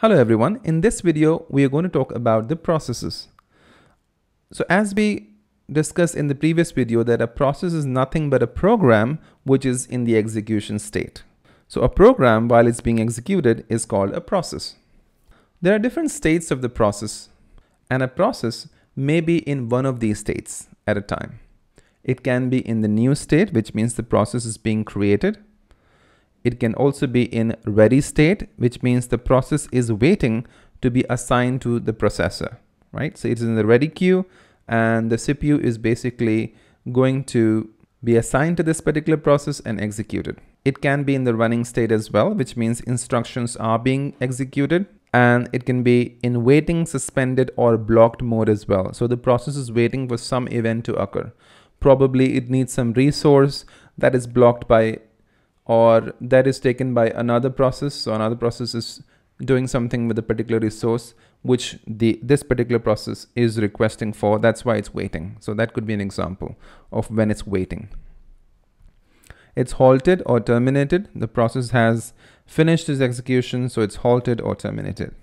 Hello everyone, in this video we are going to talk about the processes. So as we discussed in the previous video that a process is nothing but a program which is in the execution state. So a program while it's being executed is called a process. There are different states of the process and a process may be in one of these states at a time. It can be in the new state which means the process is being created it can also be in ready state, which means the process is waiting to be assigned to the processor, right? So it's in the ready queue and the CPU is basically going to be assigned to this particular process and executed. It can be in the running state as well, which means instructions are being executed and it can be in waiting, suspended or blocked mode as well. So the process is waiting for some event to occur. Probably it needs some resource that is blocked by or that is taken by another process. So another process is doing something with a particular resource which the this particular process is requesting for. That's why it's waiting. So that could be an example of when it's waiting. It's halted or terminated. The process has finished its execution, so it's halted or terminated.